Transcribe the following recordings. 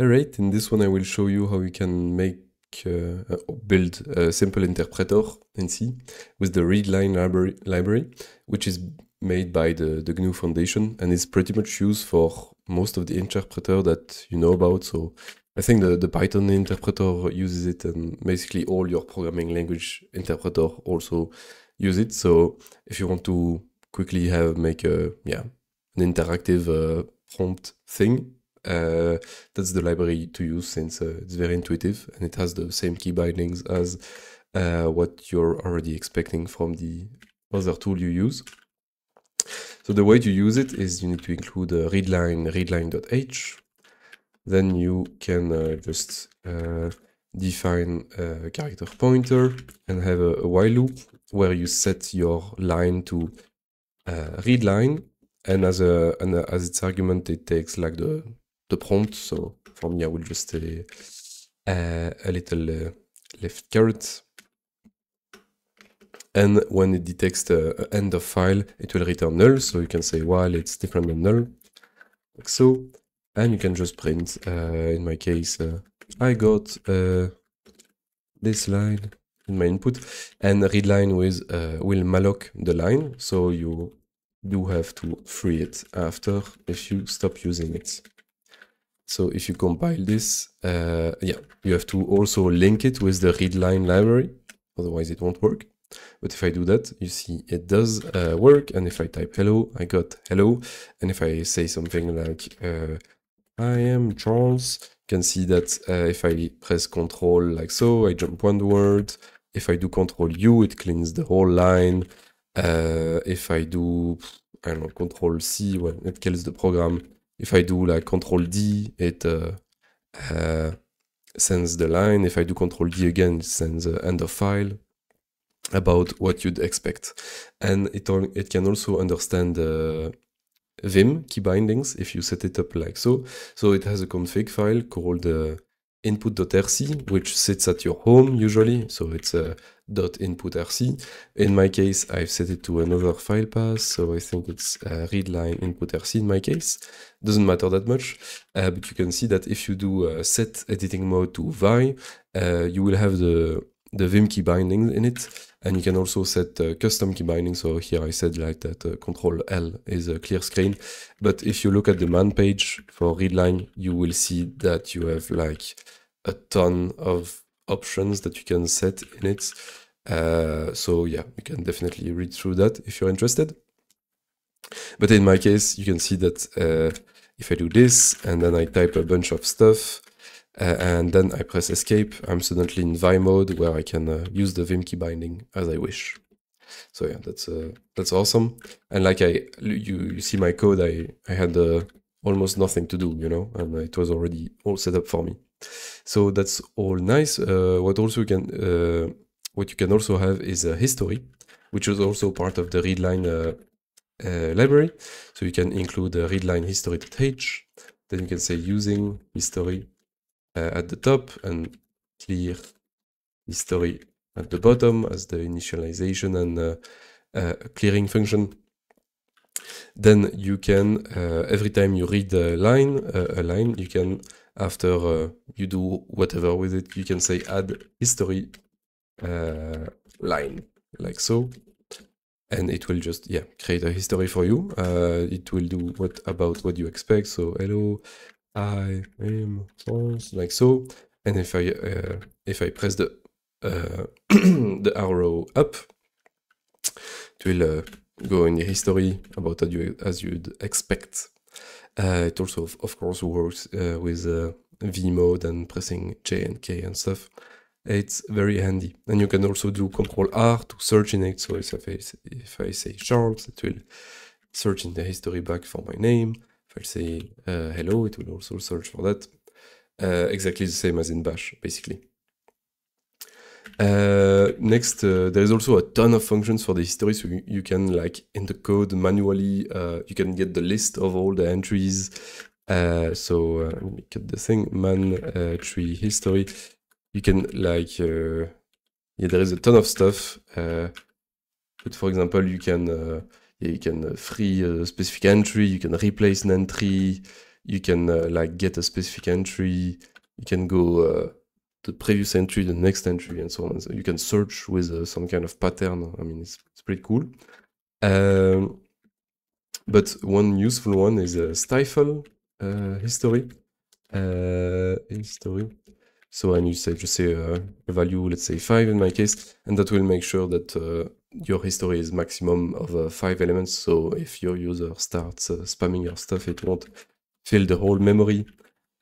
Alright, in this one I will show you how you can make uh, build a simple interpreter in C with the readline library, library, which is made by the, the GNU Foundation and is pretty much used for most of the interpreter that you know about. So I think the, the Python interpreter uses it and basically all your programming language interpreter also use it. So if you want to quickly have make a yeah an interactive uh, prompt thing, uh, that's the library to use since uh, it's very intuitive and it has the same key bindings as uh, what you're already expecting from the other tool you use. So the way to use it is you need to include a readline readline.h. Then you can uh, just uh, define a character pointer and have a, a, while loop where you set your line to uh, readline and as a and as its argument it takes like the the prompt. So for me, I will just say uh, a little uh, left caret. And when it detects the end of file, it will return null. So you can say while it's different than null, like so. And you can just print, uh, in my case, uh, I got uh, this line in my input and readline with uh, will malloc the line. So you do have to free it after if you stop using it. So if you compile this, uh, yeah, you have to also link it with the readline library, otherwise it won't work. But if I do that, you see it does uh, work. And if I type hello, I got hello. And if I say something like, uh, I am Charles, you can see that uh, if I press control like so, I jump one word. If I do control U, it cleans the whole line. Uh, if I do, I don't know, control C, well, it kills the program if I do like control D, it uh, uh, sends the line. If I do control D again, it sends the end of file about what you'd expect. And it, it can also understand uh, Vim key bindings if you set it up like so. So it has a config file called uh, input.rc, which sits at your home usually. So it's a .input.rc. In my case, I've set it to another file path, so I think it's uh, readline input.rc in my case. Doesn't matter that much, uh, but you can see that if you do uh, set editing mode to vi, uh, you will have the the Vim key binding in it, and you can also set uh, custom key binding. So here I said like that uh, Control L is a clear screen, but if you look at the man page for readline, you will see that you have like a ton of options that you can set in it. Uh, so yeah, you can definitely read through that if you're interested. But in my case, you can see that uh, if I do this and then I type a bunch of stuff, uh, and then I press escape, I'm suddenly in Vi mode where I can uh, use the Vim key binding as I wish. So yeah, that's uh, that's awesome. And like I, you, you see my code, I, I had uh, almost nothing to do, you know, and it was already all set up for me. So that's all nice. What also you can, uh, what you can also have is a history, which is also part of the readline library. So you can include a readline history.h. Then you can say using history uh, at the top and clear history at the bottom as the initialization and uh, uh, clearing function. Then you can, every time you read a line, a line, you can, after you do whatever with it, you can say add history line, like so and it will just yeah create a history for you uh, it will do what about what you expect so hello I am like so. And if I uh, if I press the uh, the arrow up, it will uh, go in the history about as, you, as you'd expect. Uh, it also, of course, works uh, with uh, V mode and pressing J and K and stuff. It's very handy. And you can also do Control R to search in it. So if I, if I say Charles, it will search in the history back for my name. If I say uh, hello, it will also search for that. Uh, exactly the same as in Bash, basically. Uh, next, uh, there is also a ton of functions for the history, so you, you can like in the code manually, uh, you can get the list of all the entries. Uh, so let me cut the thing, man tree history. You can like, yeah, there is a ton of stuff. but for example, you can you can free a specific entry, you can replace an entry, you can uh, like get a specific entry. You can go uh, the previous entry, the next entry, and so on. So you can search with uh, some kind of pattern. I mean, it's, it's pretty cool. Um, but one useful one is a stifle uh, history. Uh, history. So and you say just say uh, a value, let's say five in my case, and that will make sure that uh, your history is maximum of uh, five elements. So if your user starts uh, spamming your stuff, it won't fill the whole memory.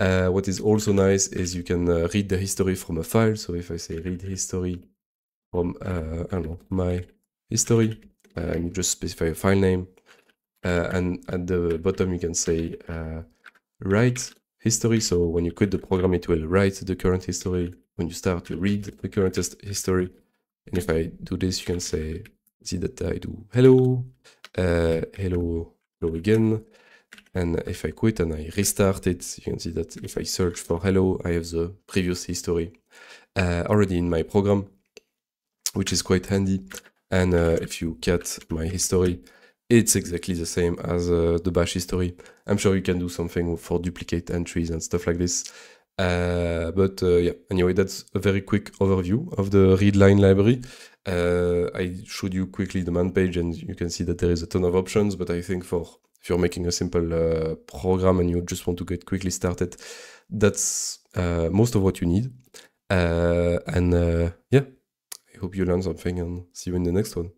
Uh, what is also nice is you can uh, read the history from a file. So if I say read history from I don't know my history, and you just specify a file name, and at the bottom you can say write history. So when you quit the program, it will write the current history. When you start to read the current history, and if I do this, you can say see that I do hello, uh, hello, hello again. And if I quit and I restart it, you can see that if I search for hello, I have the previous history uh, already in my program, which is quite handy. And uh, if you cat my history, it's exactly the same as uh, the bash history. I'm sure you can do something for duplicate entries and stuff like this. Uh, but uh, yeah, anyway, that's a very quick overview of the readline library. Uh, I showed you quickly the man page, and you can see that there is a ton of options. But I think for if you're making a simple uh, program and you just want to get quickly started, that's uh, most of what you need. And yeah, I hope you learned something, and see you in the next one.